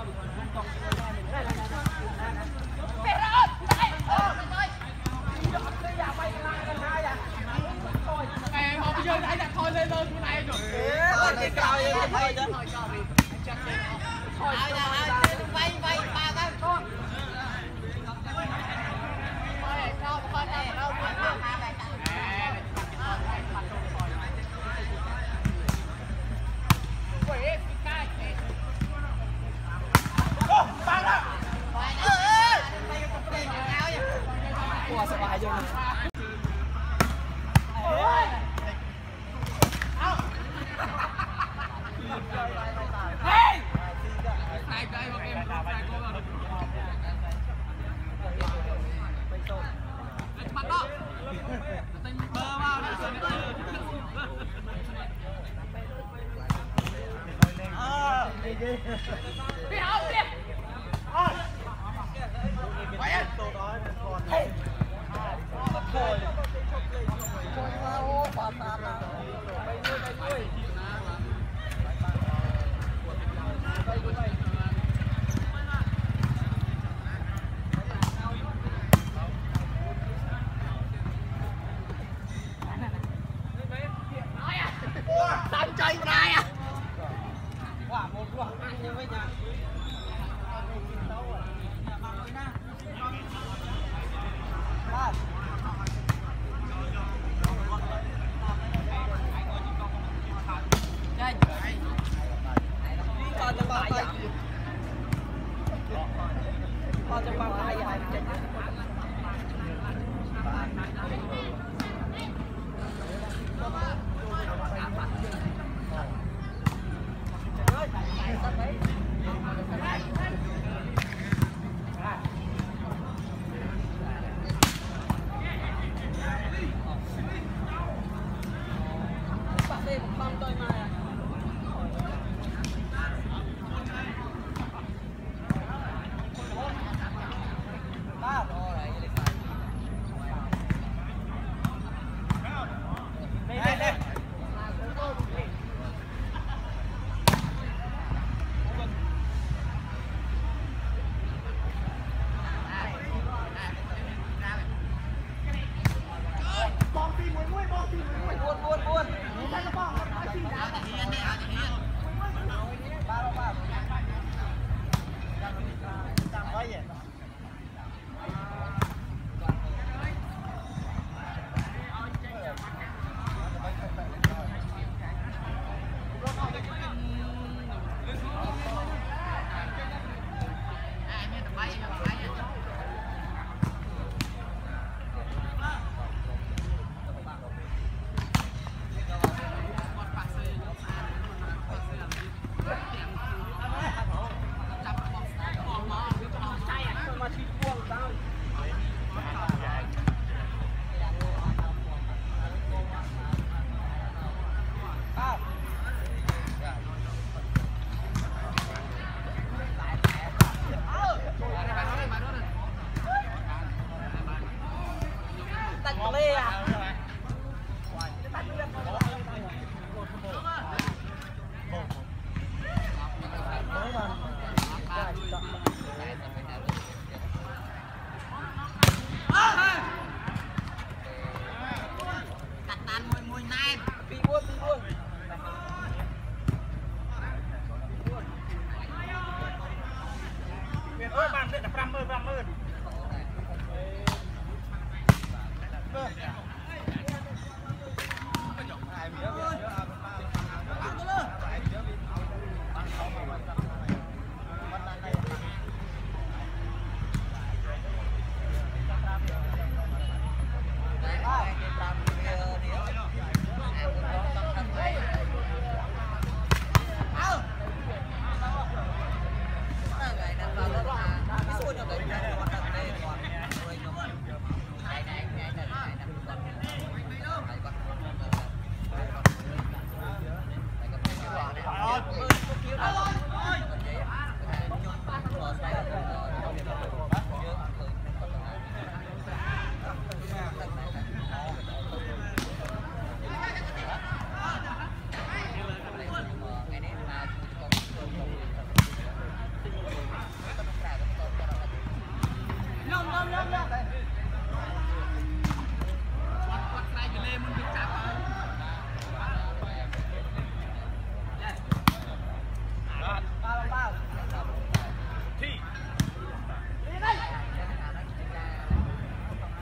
I was like,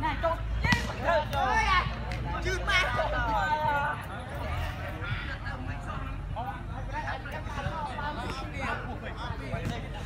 này cho chứ mà Hãy subscribe cho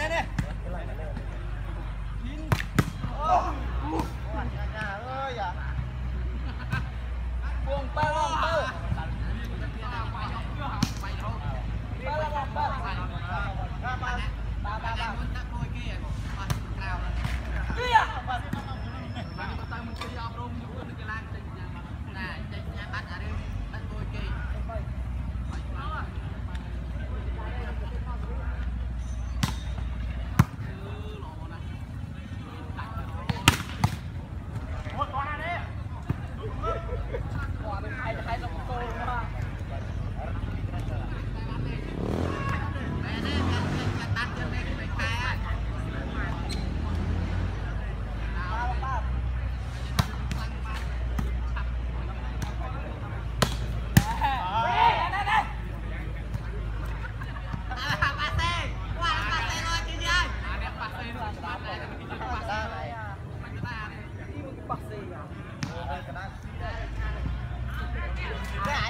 นะเนี่ยเฮีย